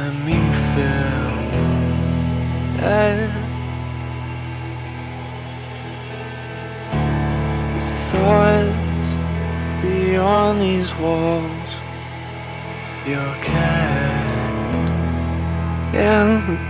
let me feel it. With thoughts beyond these walls, you're kept in.